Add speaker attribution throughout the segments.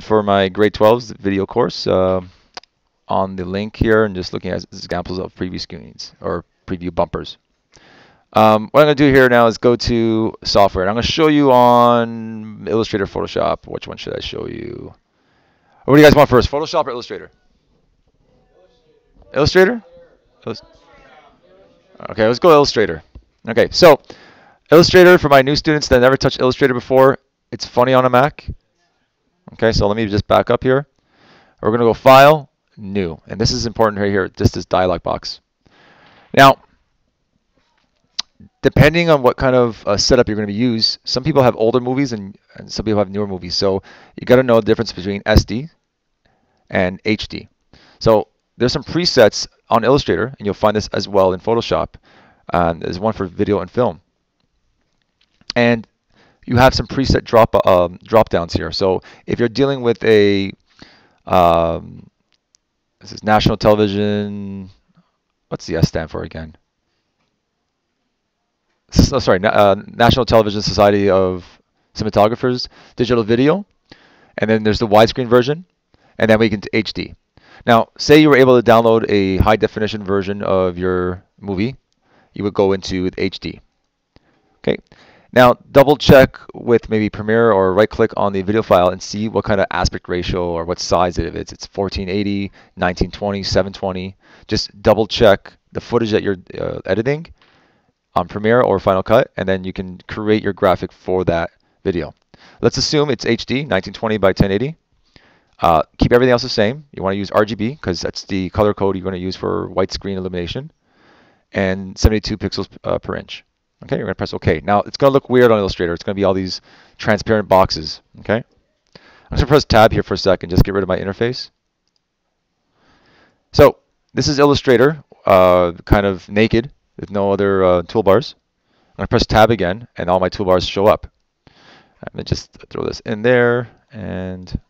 Speaker 1: for my grade 12's video course uh, on the link here and just looking at examples of preview screens or preview bumpers. Um, what I'm going to do here now is go to software. And I'm going to show you on Illustrator, Photoshop. Which one should I show you? What do you guys want first, Photoshop or Illustrator? Illustrator? Okay, let's go Illustrator. Okay, so Illustrator for my new students that never touched Illustrator before, it's funny on a Mac. Okay, so let me just back up here. We're going to go File, New. And this is important right here, just this dialog box. Now, depending on what kind of uh, setup you're going to use, some people have older movies and, and some people have newer movies. So you got to know the difference between SD and HD. So there's some presets on Illustrator, and you'll find this as well in Photoshop. Um, there's one for video and film. And you have some preset drop um, drop downs here. So if you're dealing with a um, this is national television. What's the S stand for again? So, sorry, uh, National Television Society of Cinematographers digital video, and then there's the widescreen version, and then we can HD. Now, say you were able to download a high definition version of your movie, you would go into HD. Okay. Now, double check with maybe Premiere or right click on the video file and see what kind of aspect ratio or what size it is. It's 1480, 1920, 720. Just double check the footage that you're uh, editing on Premiere or Final Cut, and then you can create your graphic for that video. Let's assume it's HD, 1920 by 1080. Uh, keep everything else the same. You want to use RGB because that's the color code you're going to use for white screen illumination, and 72 pixels uh, per inch. Okay, you're going to press OK. Now, it's going to look weird on Illustrator. It's going to be all these transparent boxes. Okay, I'm going to press Tab here for a second, just get rid of my interface. So, this is Illustrator, uh, kind of naked, with no other uh, toolbars. I'm going to press Tab again, and all my toolbars show up. I'm going to just throw this in there, and...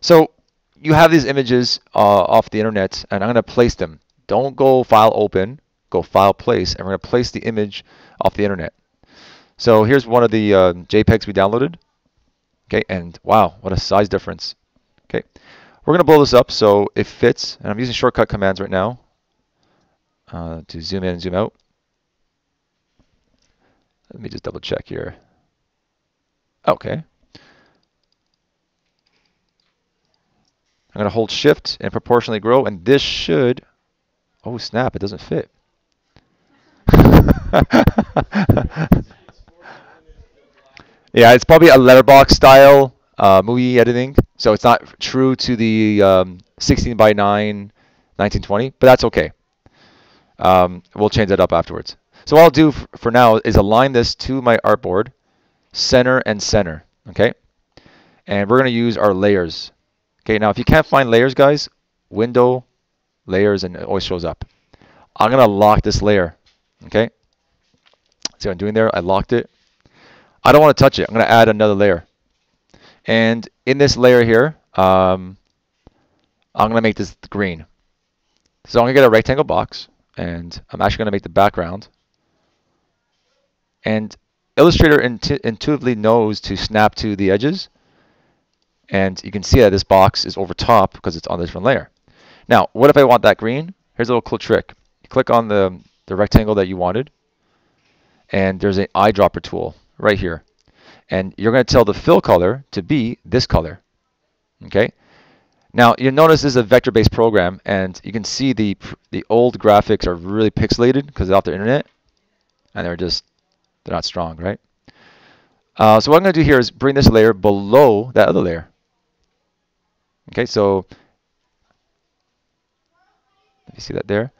Speaker 1: So, you have these images uh, off the internet, and I'm going to place them. Don't go File Open go File Place, and we're going to place the image off the internet. So here's one of the uh, JPEGs we downloaded. Okay, and wow, what a size difference. Okay, we're going to blow this up so it fits, and I'm using shortcut commands right now uh, to zoom in and zoom out. Let me just double check here. Okay. I'm going to hold shift and proportionally grow, and this should, oh snap, it doesn't fit. yeah, it's probably a letterbox style uh, movie editing, so it's not true to the um, 16 by 9 1920, but that's okay. Um, we'll change that up afterwards. So what I'll do for now is align this to my artboard, center and center, okay? And we're going to use our layers. Okay, now if you can't find layers, guys, window, layers, and it always shows up. I'm going to lock this layer, okay? See what I'm doing there? I locked it. I don't want to touch it. I'm going to add another layer. And in this layer here, um, I'm going to make this green. So I'm going to get a rectangle box, and I'm actually going to make the background. And Illustrator intu intuitively knows to snap to the edges. And you can see that this box is over top because it's on a different layer. Now, what if I want that green? Here's a little cool trick. You click on the, the rectangle that you wanted and there's an eyedropper tool right here. And you're going to tell the fill color to be this color. Okay. Now you notice this is a vector-based program, and you can see the the old graphics are really pixelated because they're off the internet, and they're just they're not strong, right? Uh, so what I'm going to do here is bring this layer below that other layer. Okay, so you see that there,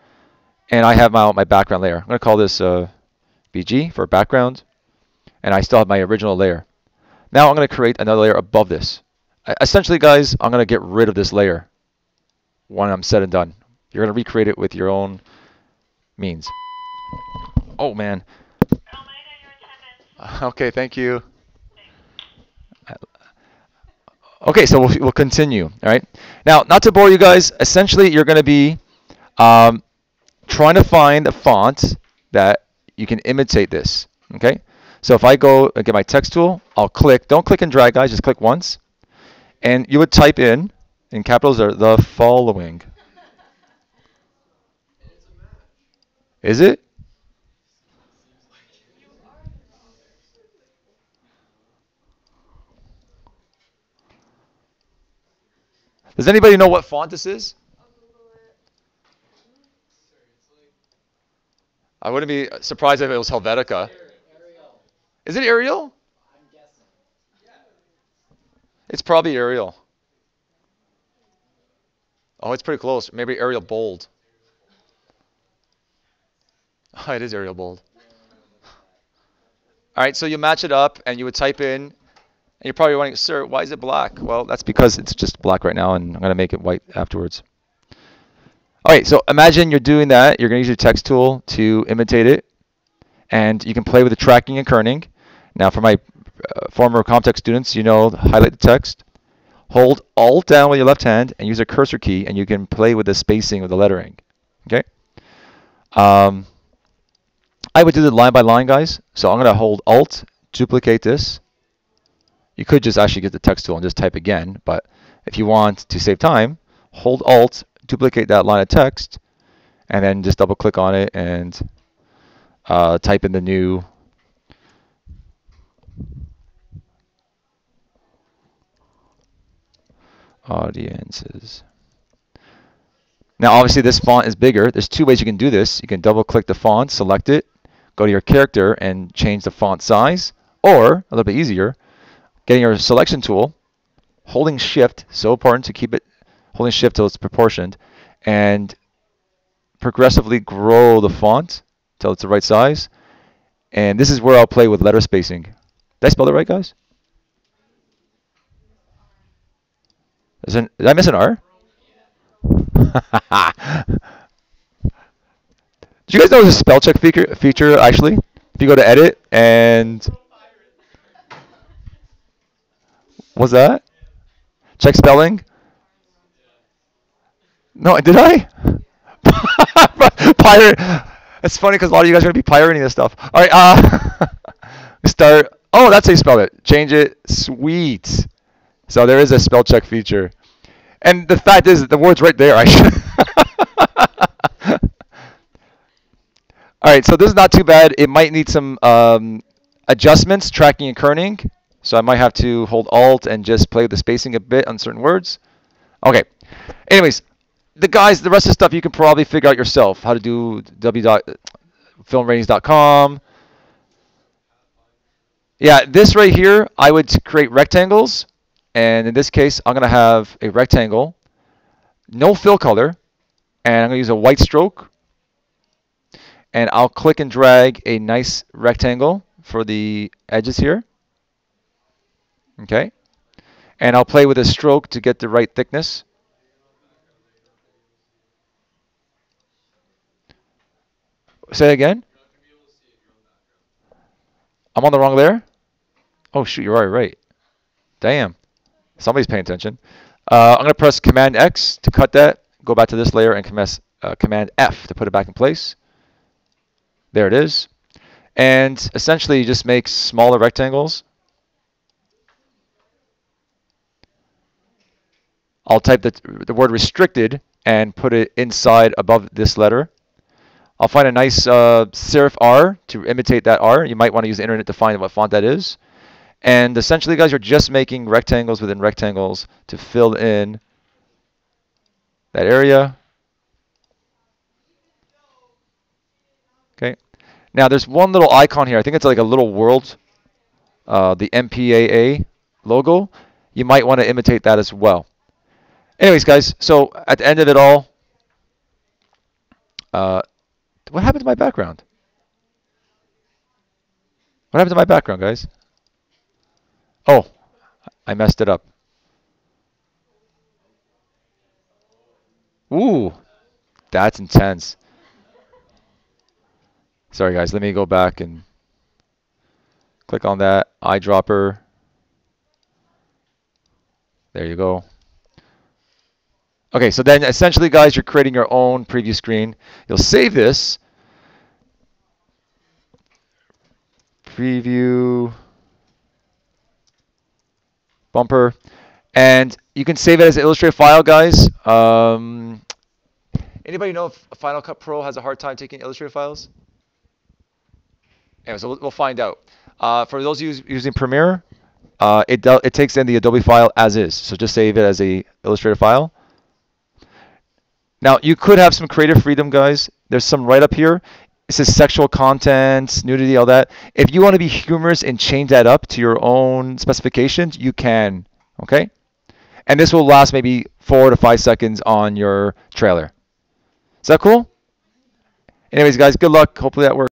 Speaker 1: and I have my my background layer. I'm going to call this uh, BG for background, and I still have my original layer. Now I'm going to create another layer above this. Essentially, guys, I'm going to get rid of this layer when I'm said and done. You're going to recreate it with your own means. Oh, man. Okay, thank you. Okay, so we'll, we'll continue. All right. Now, not to bore you guys, essentially you're going to be um, trying to find a font that you can imitate this. Okay, So if I go get my text tool, I'll click. Don't click and drag, guys. Just click once. And you would type in, in capitals, are the following. Is it? Does anybody know what font this is? I wouldn't be surprised if it was Helvetica. Is it Arial? I'm guessing. It's probably Arial. Oh, it's pretty close. Maybe Arial Bold. Oh, it is Arial Bold. All right, so you match it up and you would type in, and you're probably wondering, sir, why is it black? Well, that's because it's just black right now, and I'm going to make it white afterwards. All right, so imagine you're doing that. You're going to use your text tool to imitate it, and you can play with the tracking and kerning. Now, for my uh, former Comtech students, you know, highlight the text, hold Alt down with your left hand, and use a cursor key, and you can play with the spacing of the lettering. Okay. Um, I would do the line by line, guys. So I'm going to hold Alt, duplicate this. You could just actually get the text tool and just type again, but if you want to save time, hold Alt, duplicate that line of text, and then just double click on it and uh, type in the new audiences. Now obviously this font is bigger. There's two ways you can do this. You can double click the font, select it, go to your character and change the font size. Or, a little bit easier, getting your selection tool, holding shift, so important to keep it holding shift till it's proportioned, and progressively grow the font till it's the right size. And this is where I'll play with letter spacing. Did I spell it right, guys? An, did I miss an R? Do you guys know there's a spell check feature, feature actually? If you go to edit and what's that? Check spelling? No, did I? Pirate. It's funny because a lot of you guys are gonna be pirating this stuff. All right, uh, start. Oh, that's how you spell it. Change it. Sweet. So there is a spell check feature, and the fact is, the word's right there. I should. All right, so this is not too bad. It might need some um, adjustments, tracking and kerning. So I might have to hold Alt and just play the spacing a bit on certain words. Okay. Anyways, the guys, the rest of the stuff you can probably figure out yourself. How to do www.filmratings.com. Yeah, this right here, I would create rectangles. And in this case, I'm going to have a rectangle, no fill color, and I'm going to use a white stroke and I'll click and drag a nice rectangle for the edges here. Okay. And I'll play with a stroke to get the right thickness. Say again. I'm on the wrong layer? Oh, shoot, you're right, right. Damn. Somebody's paying attention. Uh, I'm going to press Command X to cut that, go back to this layer, and command, uh, Command F to put it back in place. There it is. And essentially, you just make smaller rectangles. I'll type the, the word restricted and put it inside above this letter. I'll find a nice uh, serif R to imitate that R. You might want to use the internet to find what font that is. And essentially, guys, you're just making rectangles within rectangles to fill in that area. Okay. Now there's one little icon here. I think it's like a little world, uh, the MPAA logo. You might want to imitate that as well. Anyways, guys, so at the end of it all, uh, what happened to my background? What happened to my background, guys? Oh, I messed it up. Ooh, that's intense. Sorry guys, let me go back and click on that eyedropper. There you go. Okay, so then essentially guys, you're creating your own preview screen. You'll save this. preview bumper, and you can save it as an Illustrator file, guys. Um, anybody know if Final Cut Pro has a hard time taking Illustrator files? Anyway, so we'll, we'll find out. Uh, for those use, using Premiere, uh, it it takes in the Adobe file as is. So just save it as a Illustrator file. Now you could have some creative freedom, guys. There's some right up here. It says sexual content, nudity, all that. If you want to be humorous and change that up to your own specifications, you can. Okay? And this will last maybe four to five seconds on your trailer. Is that cool? Anyways, guys, good luck. Hopefully that works.